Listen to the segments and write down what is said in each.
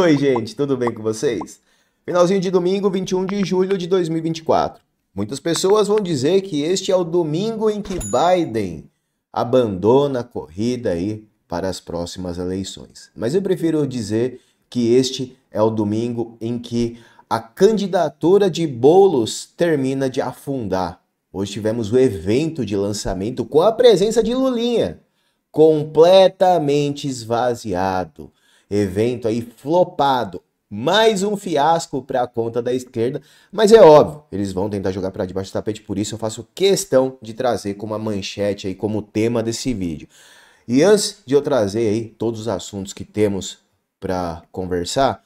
Oi, gente, tudo bem com vocês? Finalzinho de domingo, 21 de julho de 2024. Muitas pessoas vão dizer que este é o domingo em que Biden abandona a corrida aí para as próximas eleições. Mas eu prefiro dizer que este é o domingo em que a candidatura de Bolos termina de afundar. Hoje tivemos o evento de lançamento com a presença de Lulinha, completamente esvaziado. Evento aí flopado. Mais um fiasco para a conta da esquerda, mas é óbvio, eles vão tentar jogar para debaixo do tapete, por isso eu faço questão de trazer como manchete aí como tema desse vídeo. E antes de eu trazer aí todos os assuntos que temos para conversar,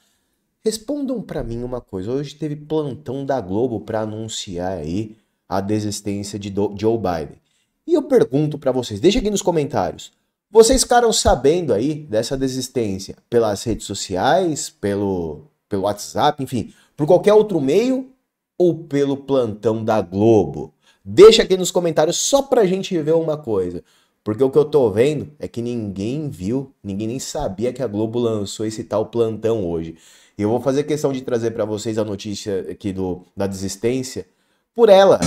respondam para mim uma coisa. Hoje teve plantão da Globo para anunciar aí a desistência de Joe Biden. E eu pergunto para vocês, deixa aqui nos comentários. Vocês ficaram sabendo aí dessa desistência pelas redes sociais, pelo, pelo WhatsApp, enfim, por qualquer outro meio ou pelo plantão da Globo? Deixa aqui nos comentários só pra gente ver uma coisa. Porque o que eu tô vendo é que ninguém viu, ninguém nem sabia que a Globo lançou esse tal plantão hoje. E eu vou fazer questão de trazer para vocês a notícia aqui do, da desistência por ela,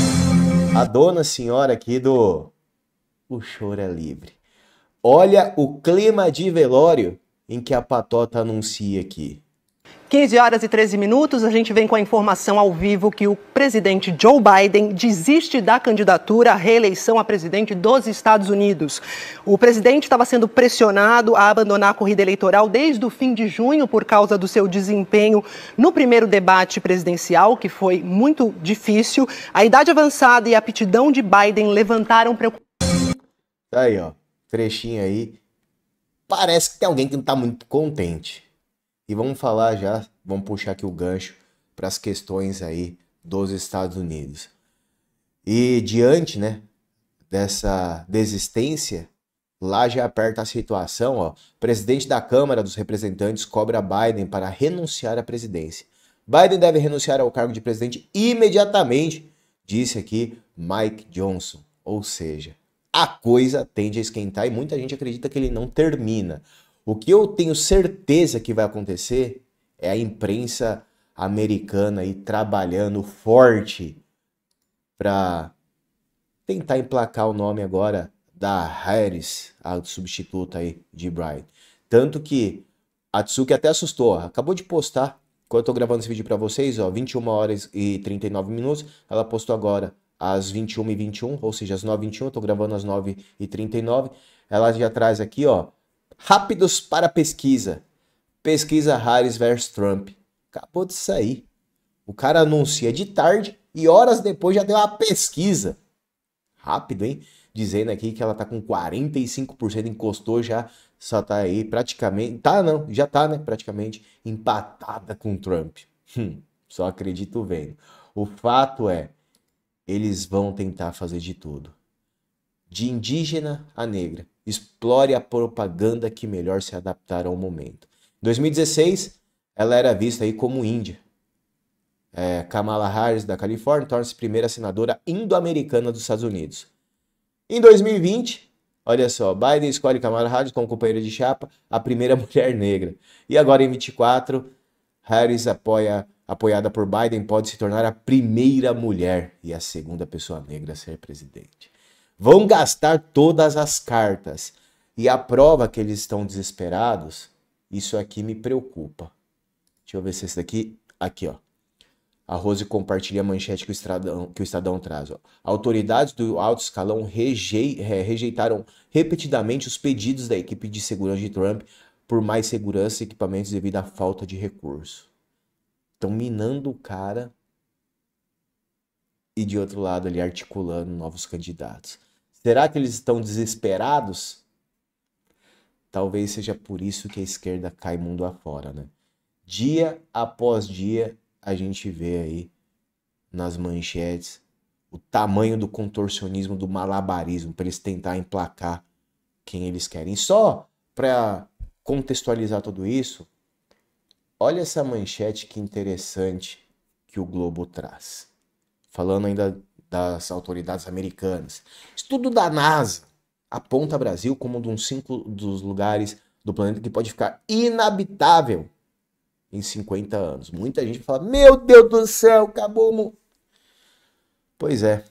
a dona senhora aqui do O Choro é Livre. Olha o clima de velório em que a patota anuncia aqui. 15 horas e 13 minutos, a gente vem com a informação ao vivo que o presidente Joe Biden desiste da candidatura à reeleição a presidente dos Estados Unidos. O presidente estava sendo pressionado a abandonar a corrida eleitoral desde o fim de junho por causa do seu desempenho no primeiro debate presidencial, que foi muito difícil. A idade avançada e a aptidão de Biden levantaram preocupações. Tá aí, ó, trechinho aí. Parece que tem alguém que não está muito contente. E vamos falar já, vamos puxar aqui o gancho para as questões aí dos Estados Unidos. E diante, né, dessa desistência, lá já aperta a situação, ó. Presidente da Câmara dos Representantes cobra Biden para renunciar à presidência. Biden deve renunciar ao cargo de presidente imediatamente, disse aqui Mike Johnson. Ou seja, a coisa tende a esquentar e muita gente acredita que ele não termina. O que eu tenho certeza que vai acontecer é a imprensa americana aí trabalhando forte para tentar emplacar o nome agora da Harris, a substituta aí de Brian. Tanto que a Tsuki até assustou, acabou de postar, quando eu tô gravando esse vídeo para vocês, ó, 21 horas e 39 minutos, ela postou agora às 21 e 21, ou seja, às 9 e 21, eu tô gravando às 9 e 39, ela já traz aqui, ó, Rápidos para pesquisa. Pesquisa Harris versus Trump. Acabou de sair. O cara anuncia de tarde e horas depois já deu uma pesquisa. Rápido, hein? Dizendo aqui que ela tá com 45%, encostou já, só tá aí praticamente. Tá, não, já tá, né? Praticamente empatada com Trump. Hum, só acredito vendo. O fato é, eles vão tentar fazer de tudo. De indígena a negra explore a propaganda que melhor se adaptar ao momento. Em 2016, ela era vista aí como índia. É, Kamala Harris, da Califórnia, torna-se primeira senadora indo-americana dos Estados Unidos. Em 2020, olha só, Biden escolhe Kamala Harris como companheira de chapa, a primeira mulher negra. E agora em 24, Harris apoia, apoiada por Biden pode se tornar a primeira mulher e a segunda pessoa negra a ser presidente. Vão gastar todas as cartas. E a prova que eles estão desesperados, isso aqui me preocupa. Deixa eu ver se esse daqui. Aqui, ó. A Rose compartilha a manchete que o Estadão, que o Estadão traz. Ó. Autoridades do alto escalão rejei, rejeitaram repetidamente os pedidos da equipe de segurança de Trump por mais segurança e equipamentos devido à falta de recurso. Estão minando o cara e de outro lado ali articulando novos candidatos. Será que eles estão desesperados? Talvez seja por isso que a esquerda cai mundo afora, né? Dia após dia a gente vê aí nas manchetes o tamanho do contorcionismo, do malabarismo para eles tentar emplacar quem eles querem. Só para contextualizar tudo isso, olha essa manchete que interessante que o Globo traz. Falando ainda das autoridades americanas. Estudo da NASA aponta Brasil como um dos cinco dos lugares do planeta que pode ficar inabitável em 50 anos. Muita gente fala: Meu Deus do céu, acabou. Pois é.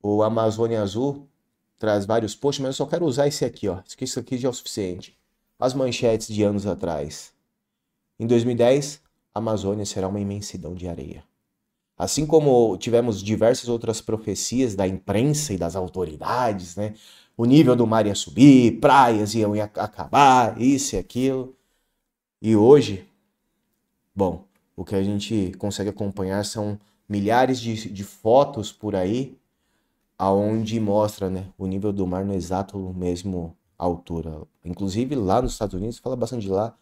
O Amazônia Azul traz vários posts, mas eu só quero usar esse aqui, ó. Isso aqui já é o suficiente. As manchetes de anos atrás. Em 2010, a Amazônia será uma imensidão de areia. Assim como tivemos diversas outras profecias da imprensa e das autoridades, né? O nível do mar ia subir, praias iam acabar, isso e aquilo. E hoje, bom, o que a gente consegue acompanhar são milhares de, de fotos por aí, aonde mostra né, o nível do mar no exato mesmo altura. Inclusive lá nos Estados Unidos, fala bastante de lá,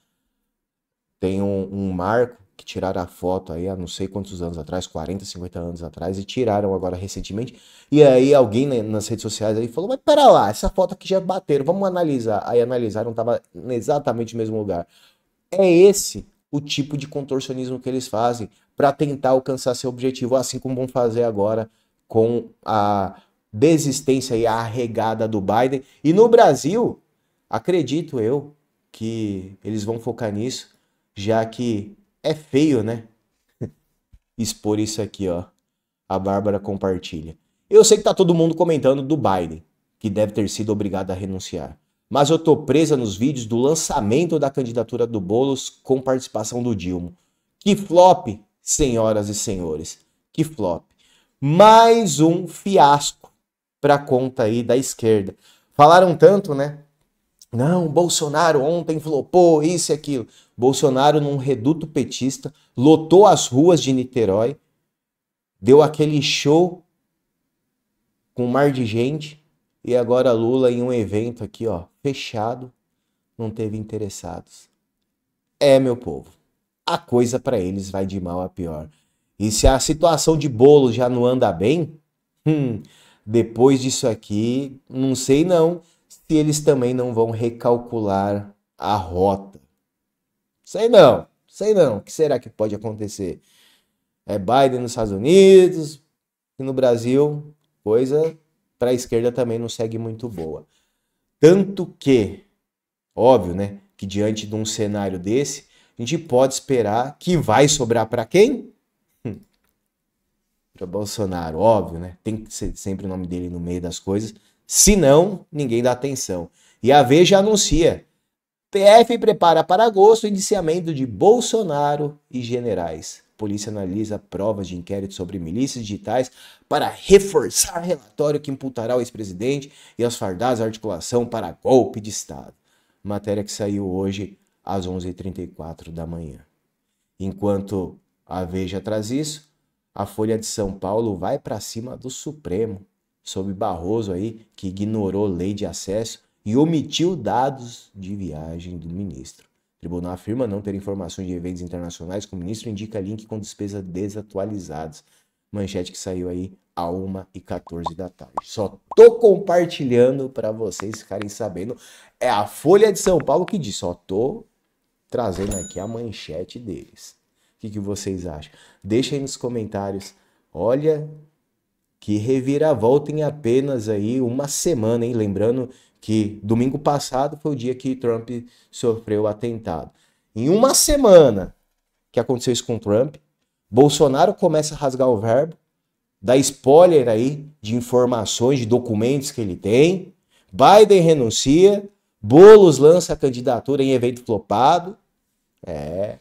tem um, um marco que tiraram a foto aí há não sei quantos anos atrás, 40, 50 anos atrás, e tiraram agora recentemente. E aí alguém nas redes sociais aí falou, mas pera lá, essa foto aqui já bateram, vamos analisar. Aí analisaram, tava exatamente no mesmo lugar. É esse o tipo de contorcionismo que eles fazem para tentar alcançar seu objetivo, assim como vão fazer agora com a desistência e a arregada do Biden. E no Brasil, acredito eu que eles vão focar nisso, já que é feio, né? Expor isso aqui, ó. A Bárbara compartilha. Eu sei que tá todo mundo comentando do Biden, que deve ter sido obrigado a renunciar. Mas eu tô presa nos vídeos do lançamento da candidatura do Bolos com participação do Dilma. Que flop, senhoras e senhores. Que flop. Mais um fiasco pra conta aí da esquerda. Falaram tanto, né? Não, Bolsonaro ontem flopou isso e aquilo. Bolsonaro, num reduto petista, lotou as ruas de Niterói, deu aquele show com um mar de gente, e agora Lula, em um evento aqui, ó, fechado, não teve interessados. É, meu povo, a coisa para eles vai de mal a pior. E se a situação de bolo já não anda bem, hum, depois disso aqui, não sei não se eles também não vão recalcular a rota. Sei não, sei não. O que será que pode acontecer? É Biden nos Estados Unidos e no Brasil, coisa para a esquerda também não segue muito boa. Tanto que, óbvio, né, que diante de um cenário desse, a gente pode esperar que vai sobrar para quem? Hum. Para Bolsonaro, óbvio, né? Tem que ser sempre o nome dele no meio das coisas. Se não, ninguém dá atenção. E a Veja anuncia: PF prepara para agosto o indiciamento de Bolsonaro e generais. Polícia analisa provas de inquérito sobre milícias digitais para reforçar relatório que imputará o ex-presidente e as fardadas articulação para golpe de Estado. Matéria que saiu hoje às 11h34 da manhã. Enquanto a Veja traz isso, a Folha de São Paulo vai para cima do Supremo sobre Barroso aí, que ignorou lei de acesso e omitiu dados de viagem do ministro. O tribunal afirma não ter informações de eventos internacionais com o ministro indica link com despesas desatualizadas. Manchete que saiu aí a 1h14 da tarde. Só tô compartilhando para vocês ficarem sabendo. É a Folha de São Paulo que diz, só tô trazendo aqui a manchete deles. O que, que vocês acham? Deixa aí nos comentários. Olha, que reviravolta em apenas aí uma semana, hein? Lembrando que domingo passado foi o dia que Trump sofreu o atentado. Em uma semana que aconteceu isso com Trump, Bolsonaro começa a rasgar o verbo, dá spoiler aí de informações, de documentos que ele tem, Biden renuncia, Bolos lança a candidatura em evento flopado. É,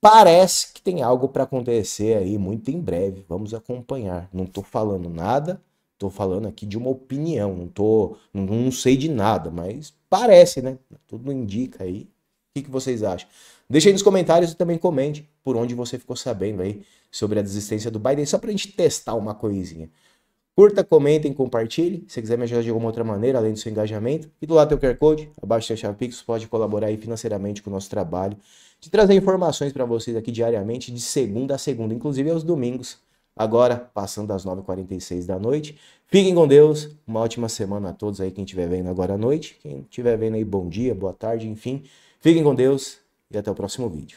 Parece que tem algo para acontecer aí muito em breve. Vamos acompanhar. Não estou falando nada, estou falando aqui de uma opinião. Não tô, não, não, sei de nada, mas parece, né? Tudo indica aí. O que, que vocês acham? Deixe aí nos comentários e também comente por onde você ficou sabendo aí sobre a desistência do Biden, só para a gente testar uma coisinha. Curta, comentem, compartilhe. Se quiser me ajudar de alguma outra maneira, além do seu engajamento. E do lado do QR Code, abaixo da chave Pix, pode colaborar aí financeiramente com o nosso trabalho de trazer informações para vocês aqui diariamente, de segunda a segunda, inclusive aos domingos. Agora, passando das 9h46 da noite. Fiquem com Deus, uma ótima semana a todos aí, quem estiver vendo agora à noite. Quem estiver vendo aí, bom dia, boa tarde, enfim. Fiquem com Deus e até o próximo vídeo.